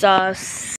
sauce.